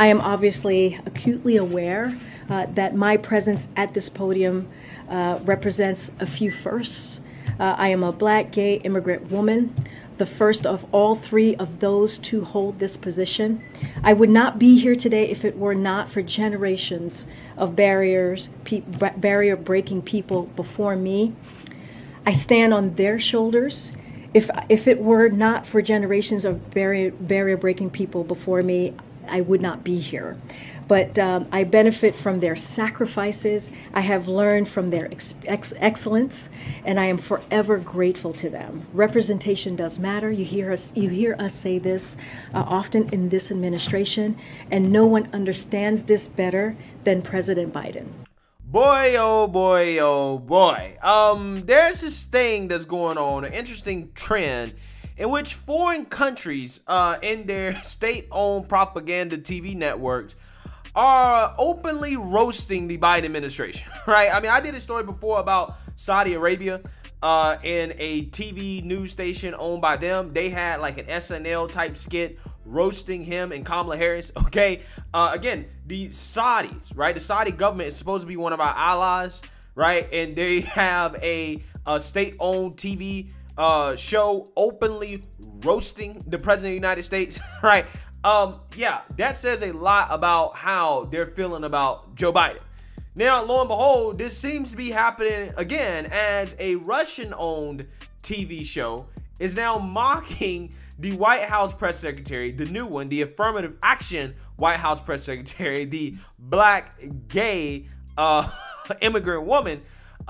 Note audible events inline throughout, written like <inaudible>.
I am obviously acutely aware uh, that my presence at this podium uh, represents a few firsts. Uh, I am a black, gay, immigrant woman, the first of all three of those to hold this position. I would not be here today if it were not for generations of barriers, pe- barrier breaking people before me. I stand on their shoulders. If, if it were not for generations of barrier, barrier breaking people before me, I would not be here but um, I benefit from their sacrifices. I have learned from their ex- ex- excellence, and I am forever grateful to them. Representation does matter. You hear us, you hear us say this uh, often in this administration, and no one understands this better than President Biden. Boy, oh boy, oh boy. Um, there's this thing that's going on, an interesting trend in which foreign countries, uh, in their <laughs> state-owned propaganda TV networks, are openly roasting the Biden administration, <laughs> right? I mean, I did a story before about Saudi Arabia uh, in a TV news station owned by them. They had like an SNL type skit roasting him and Kamala Harris. <laughs> Okay, uh, again, the Saudis, right? The Saudi government is supposed to be one of our allies, right? And they have a, a state-owned TV uh, show openly roasting the president of the United States, <laughs> right? Um, yeah, that says a lot about how they're feeling about Joe Biden. Now, lo and behold, this seems to be happening again as a Russian owned TV show is now mocking the White House press secretary, the new one, the affirmative action White House press secretary, the black gay uh, <laughs> immigrant woman,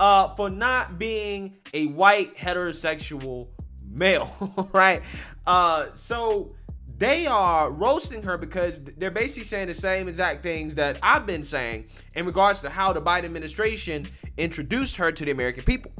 uh, for not being a white heterosexual male, <laughs> right? Uh, so they are roasting her because they're basically saying the same exact things that I've been saying in regards to how the Biden administration introduced her to the American people.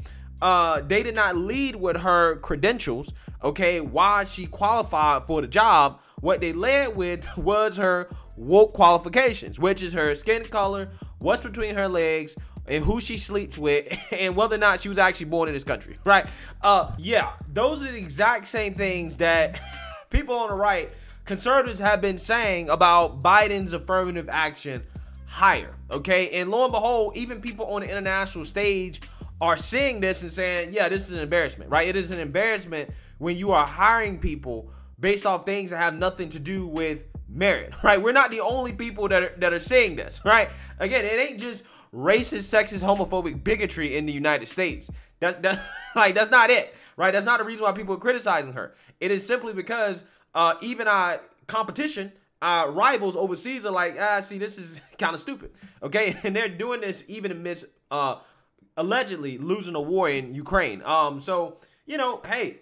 Uh, they did not lead with her credentials, okay, why she qualified for the job. What they led with <laughs> was her woke qualifications, which is her skin color, what's between her legs, and who she sleeps with <laughs> and whether or not she was actually born in this country right uh yeah those are the exact same things that <laughs> people on the right, conservatives have been saying about Biden's affirmative action higher. Okay. And lo and behold, even people on the international stage are seeing this and saying, yeah, this is an embarrassment, right? It is an embarrassment when you are hiring people based off things that have nothing to do with merit, <laughs> right? We're not the only people that are, that are saying this, right? Again, it ain't just racist, sexist, homophobic bigotry in the United States. That, that <laughs> like that's not it, right? That's not the reason why people are criticizing her. It is simply because uh, even our competition, our rivals overseas are like, ah, see, this is <laughs> kind of stupid. Okay, <laughs> and they're doing this even amidst uh, allegedly losing a war in Ukraine. Um, so you know, hey,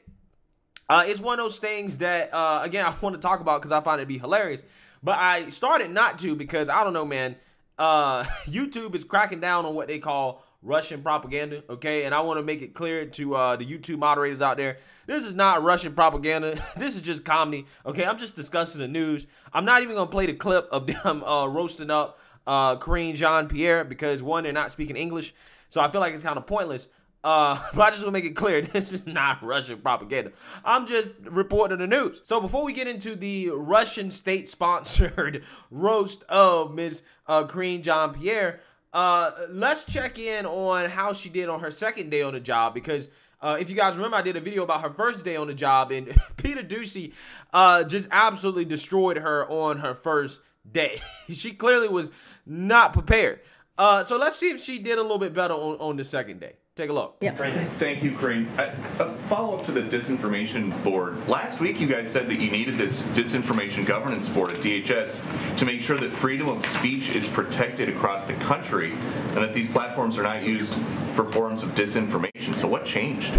uh, it's one of those things that uh, again I want to talk about because I find it to be hilarious. But I started not to because I don't know, man. Uh, <laughs> YouTube is cracking down on what they call Russian propaganda, okay? And I want to make it clear to uh, the YouTube moderators out there this is not Russian propaganda. <laughs> this is just comedy, okay? I'm just discussing the news. I'm not even going to play the clip of <laughs> them uh, roasting up uh, Karine Jean Pierre because, one, they're not speaking English. So I feel like it's kind of pointless. Uh, but I just want to make it clear, this is not Russian propaganda. I'm just reporting the news. So before we get into the Russian state-sponsored roast of Ms. Uh, Karine Jean Pierre, uh, let's check in on how she did on her second day on the job because uh, if you guys remember, I did a video about her first day on the job, and <laughs> Peter Doocy uh, just absolutely destroyed her on her first day. <laughs> she clearly was not prepared. Uh, so let's see if she did a little bit better on, on the second day. Take a look. Yep. Thank you, Karine. Uh, a, a follow up to the disinformation board. Last week, you guys said that you needed this disinformation governance board at DHS to make sure that freedom of speech is protected across the country and that these platforms are not used for forms of disinformation. So, what changed?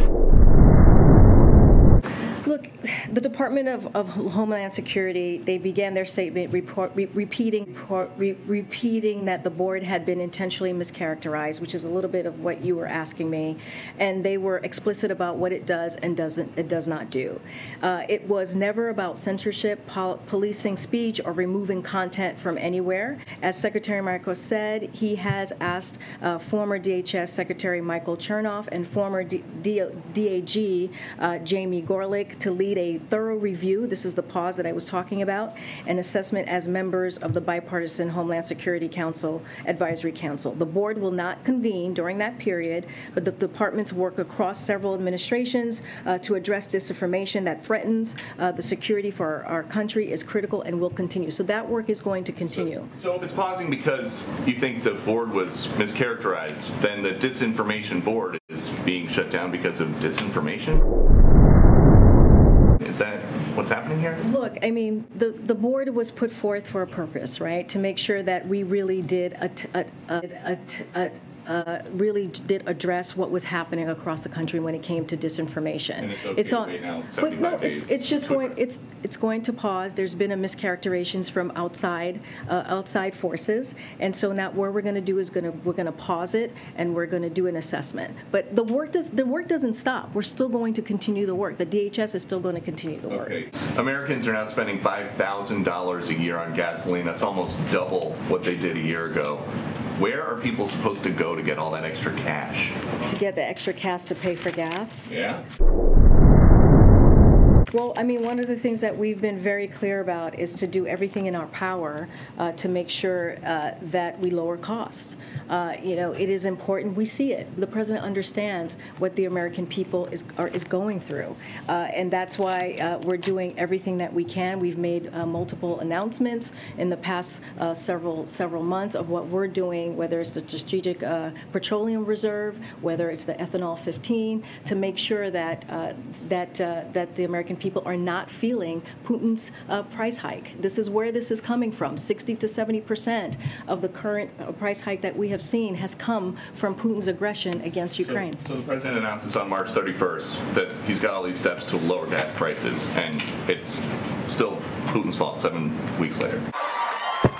Look, the Department of, of Homeland Security, they began their statement report, re, repeating report, re, repeating that the board had been intentionally mischaracterized, which is a little bit of what you were asking me, and they were explicit about what it does and doesn't it does not do. Uh, it was never about censorship, pol policing speech, or removing content from anywhere. As Secretary Mayorkas said, he has asked uh, former DHS Secretary Michael Chertoff and former D D DAG uh, Jamie Gorelick to lead a thorough review. This is the pause that I was talking about, and assessment as members of the bipartisan Homeland Security Council Advisory Council. The board will not convene during that period, but the departments work across several administrations uh, to address disinformation that threatens uh, the security for our, our country is critical and will continue. So that work is going to continue. So if it's pausing because you think the board was mischaracterized, then the disinformation board is being shut down because of disinformation? What's happening here? Look, I mean, the, the board was put forth for a purpose, right? To make sure that we really did a, a, a uh, really did address what was happening across the country when it came to disinformation. And it's okay on, right now, but no, 75 it's, it's just Twitter. going it's it's going to pause. There's been a mischaracterizations from outside uh, outside forces, and so now what we're going to do is going to we're going to pause it and we're going to do an assessment. But the work does the work doesn't stop. We're still going to continue the work. The DHS is still going to continue the work. Okay. Americans are now spending $5,000 a year on gasoline. That's almost double what they did a year ago. Where are people supposed to go to get all that extra cash? To get the extra cash to pay for gas. Yeah. Well, I mean, one of the things that we've been very clear about is to do everything in our power uh, to make sure uh, that we lower cost. Uh, you know, it is important. We see it. The president understands what the American people is are, is going through, uh, and that's why uh, we're doing everything that we can. We've made uh, multiple announcements in the past several several months of what we're doing, whether it's the strategic petroleum reserve, whether it's the ethanol 15, to make sure that that that the American people are not feeling Putin's uh, price hike. This is where this is coming from. 60 to 70 percent of the current uh, price hike that we have seen has come from Putin's aggression against Ukraine. So the president announces on March 31st that he's got all these steps to lower gas prices, and it's still Putin's fault seven weeks later.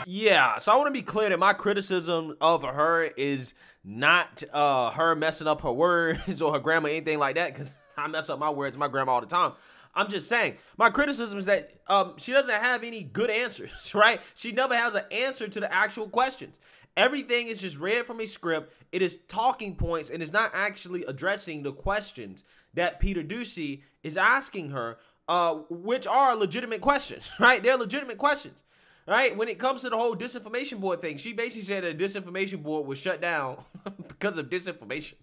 Yeah, so I want to be clear that my criticism of her is not uh, her messing up her words <laughs> or her grammar, anything like that, because I mess up my words, my grandma all the time. I'm just saying, my criticism is that um, she doesn't have any good answers, <laughs> right? She never has an answer to the actual questions. Everything is just read from a script. It is talking points and is not actually addressing the questions that Peter Doocy is asking her, uh, which are legitimate questions, <laughs> right? They're legitimate questions right? When it comes to the whole disinformation board thing, she basically said that disinformation board was shut down <laughs> because of disinformation.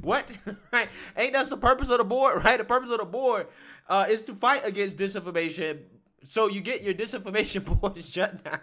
What? <laughs> right? Ain't that's the purpose of the board, <laughs> right? The purpose of the board uh, is to fight against disinformation. So you get your disinformation <laughs> board shut down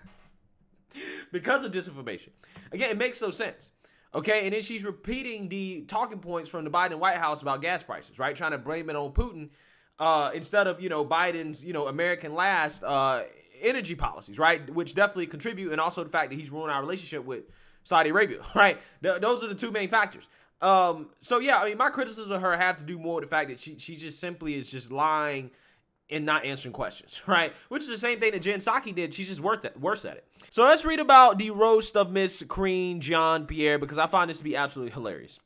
because of disinformation. Again, it makes no sense. Okay, and then she's repeating the talking points from the Biden White House about gas prices, right? Trying to blame it on Putin uh, instead of you know Biden's you know American last uh, energy policies, right? Which definitely contribute, and also the fact that he's ruined our relationship with Saudi Arabia, right? Th- those are the two main factors. Um, so yeah, I mean, my criticism of her have to do more with the fact that she she just simply is just lying and not answering questions, <laughs> right? Which is the same thing that Jen Psaki did. She's just worth it, worse at it. So let's read about the roast of Miss Karine Jean Pierre because I find this to be absolutely hilarious.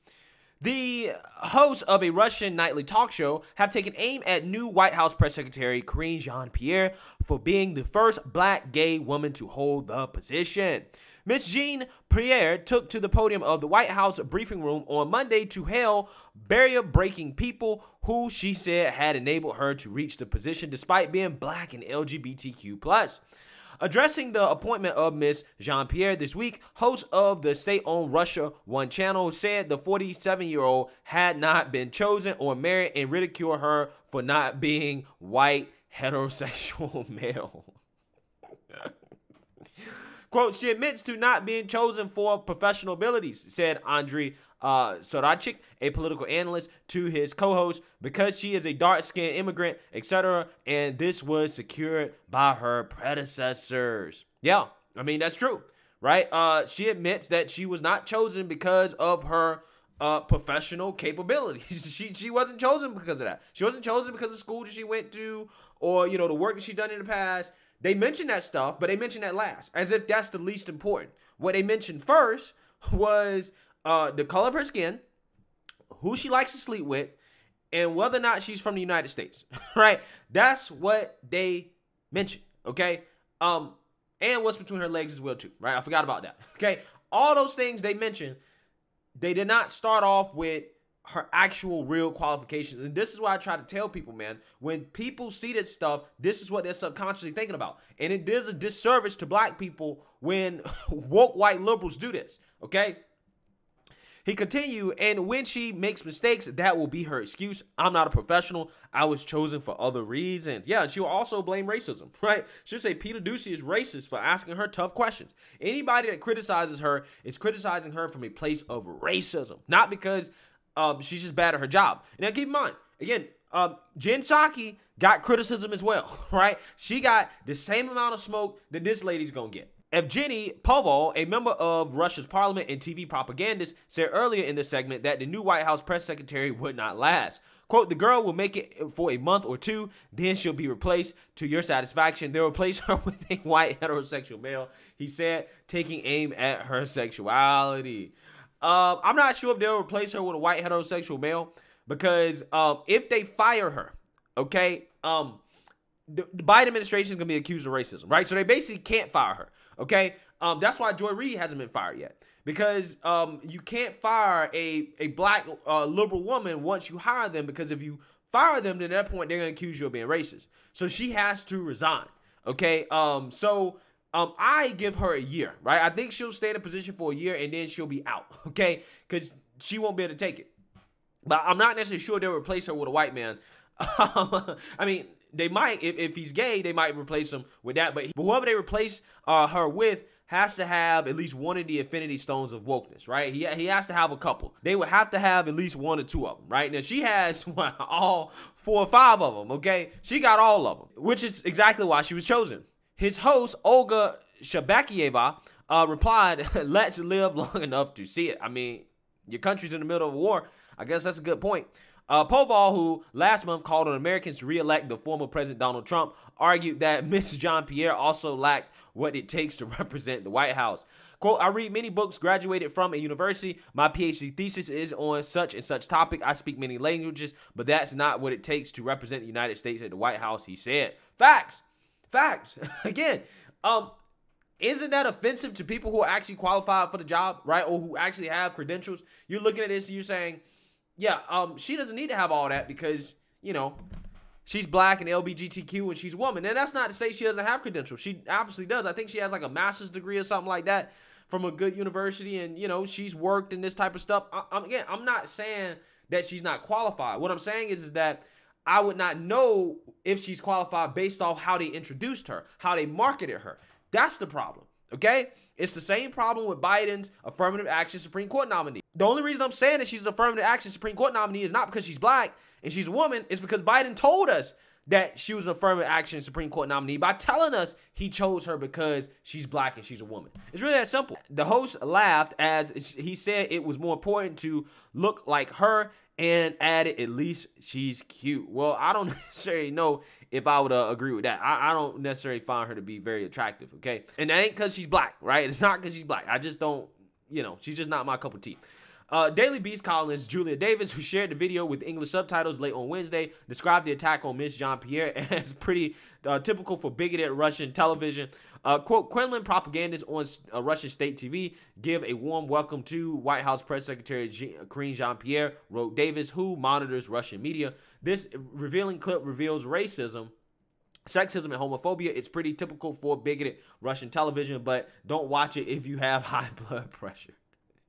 The hosts of a Russian nightly talk show have taken aim at new White House press secretary Karine Jean Pierre for being the first black gay woman to hold the position. Miss Jean Pierre took to the podium of the White House briefing room on Monday to hail barrier breaking people who she said had enabled her to reach the position despite being black and LGBTQ. Addressing the appointment of Miss Jean Pierre this week, host of the state owned Russia One channel said the 47 year old had not been chosen or married and ridiculed her for not being white heterosexual <laughs> male. Quote, she admits to not being chosen for professional abilities, said Andriy uh, Sorachik, a political analyst, to his co-host because she is a dark-skinned immigrant, etc. And this was secured by her predecessors. Yeah, I mean that's true, right? Uh, she admits that she was not chosen because of her uh, professional capabilities. <laughs> she she wasn't chosen because of that. She wasn't chosen because of school that she went to or you know the work that she done in the past. They mentioned that stuff, but they mentioned that last, as if that's the least important. What they mentioned first <laughs> was uh, the color of her skin, who she likes to sleep with, and whether or not she's from the United States. <laughs> right? That's what they mentioned. Okay. Um, and what's between her legs as well too. Right? I forgot about that. <laughs> Okay. All those things they mentioned, they did not start off with her actual real qualifications. And this is why I try to tell people, man, when people see this stuff, this is what they're subconsciously thinking about. And it is a disservice to black people when <laughs> woke white liberals do this. Okay? He continued, and when she makes mistakes, that will be her excuse. I'm not a professional. I was chosen for other reasons. Yeah, she will also blame racism, <laughs> right? She'll say Peter Doocy is racist for asking her tough questions. Anybody that criticizes her is criticizing her from a place of racism, not because um, she's just bad at her job. Now, keep in mind, again, um, Jen Psaki got criticism as well, <laughs> right? She got the same amount of smoke that this lady's gonna get. Evgeny Poval, a member of Russia's parliament and TV propagandist, said earlier in the segment that the new White House press secretary would not last. Quote, the girl will make it for a month or two, then she'll be replaced to your satisfaction. They'll replace <laughs> her with a white heterosexual male, he said, taking aim at her sexuality. Uh, I'm not sure if they'll replace her with a white heterosexual male because um, if they fire her, okay, um, the, the Biden administration is to be accused of racism, right? So they basically can't fire her. Okay, um, that's why Joy Reid hasn't been fired yet because um, you can't fire a a black uh, liberal woman once you hire them because if you fire them, then at that point they're gonna accuse you of being racist. So she has to resign. Okay, um, so um, I give her a year, right? I think she'll stay in a position for a year and then she'll be out. <laughs> Okay, because she won't be able to take it. But I'm not necessarily sure they'll replace her with a white man. <laughs> I mean, they might if, if he's gay, they might replace him with that. But whoever they replace uh, her with has to have at least one of the infinity stones of wokeness, right? He, he has to have a couple. They would have to have at least one or two of them, right? Now she has <laughs> all four or five of them, okay? She got all of them, which is exactly why she was chosen. His host, Olga Shabakieva, uh, replied, <laughs> let's live long enough to see it. I mean, your country's in the middle of a war. I guess that's a good point. Uh, Poval, who last month called on Americans to re-elect the former President Donald Trump, argued that <laughs> Ms. Jean-Pierre also lacked what it takes to <laughs> represent the White House. Quote, I read many books, graduated from a university. My PhD thesis is on such and such topic. I speak many languages, but that's not what it takes to represent the United States at the White House, he said. Facts. Facts. <laughs> Again, um, isn't that offensive to people who are actually qualified for the job, right? Or who actually have credentials? You're looking at this and you're saying, yeah, um, she doesn't need to have all that because you know she's black and LBGTQ and she's a woman. And that's not to say she doesn't have credentials. She obviously does. I think she has like a master's degree or something like that from a good university, and you know she's worked in this type of stuff. I, I'm, again, I'm not saying that she's not qualified. What I'm saying is, is that I would not know if she's qualified based off how they introduced her, how they marketed her. That's the problem. Okay. It's the same problem with Biden's affirmative action Supreme Court nominee. The only reason I'm saying that she's an affirmative action Supreme Court nominee is not because she's black and she's a woman, it's because Biden told us that she was an affirmative action Supreme Court nominee by telling us he chose her because she's black and she's a woman. It's really that simple. The host laughed as he said it was more important to look like her and added at least she's cute. Well, I don't <laughs> necessarily know if I would uh, agree with that. I, I, don't necessarily find her to be very attractive, okay? And that ain't because she's black, right? It's not because she's black. I just don't, you know, she's just not my cup of tea. Uh, Daily Beast columnist Julia Davis, who shared the video with English subtitles late on Wednesday, described the attack on Miss Jean Pierre <laughs> as pretty uh, typical for bigoted Russian television. Uh, quote, Kremlin propagandists on uh, Russian state TV give a warm welcome to White House Press Secretary Jean, Karine Jean-Pierre, wrote Davis, who monitors Russian media. This revealing clip reveals racism sexism and homophobia it's pretty typical for bigoted russian television but don't watch it if you have <laughs> high blood pressure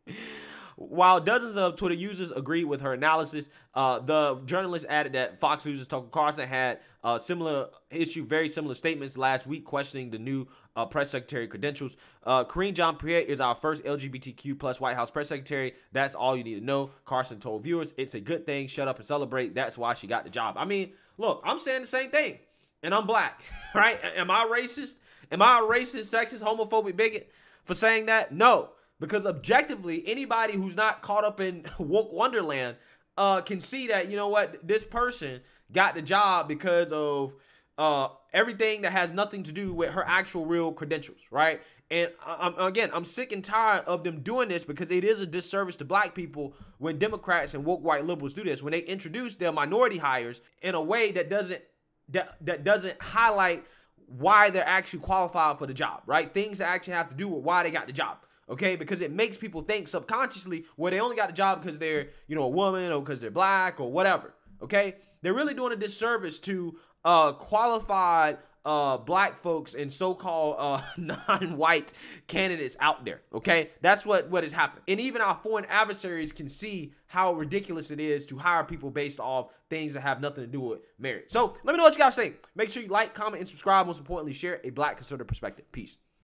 <laughs> while dozens of Twitter users agreed with her analysis, uh, the journalist added that Fox News' Tucker Carlson had uh, similar issue, very similar statements last week questioning the new uh, press secretary credentials. Uh, Karine Jean-Pierre is our first LGBTQ plus White House press secretary. That's all you need to know. Carson told viewers, "It's a good thing. Shut up and celebrate. That's why she got the job." I mean, look, I'm saying the same thing, and I'm black, <laughs> right? Am I racist? Am I a racist, sexist, homophobic bigot for saying that? No. Because objectively, anybody who's not caught up in <laughs> woke wonderland uh, can see that you know what this person got the job because of uh, everything that has nothing to do with her actual real credentials, right? And I'm, again, I'm sick and tired of them doing this because it is a disservice to black people when Democrats and woke white liberals do this when they introduce their minority hires in a way that doesn't that, that doesn't highlight why they're actually qualified for the job, right? Things that actually have to do with why they got the job. Okay? Because it makes people think subconsciously, well, they only got the job because they're, you know, a woman or because they're black or whatever, okay? They're really doing a disservice to uh, qualified uh, black folks and so-called uh, <laughs> non-white candidates out there. Okay, that's what what has happened, and even our foreign adversaries can see how ridiculous it is to hire people based off things that have nothing to do with merit. So let me know what you guys think. Make sure you like, comment, and subscribe. Most importantly, share a black conservative perspective. Peace.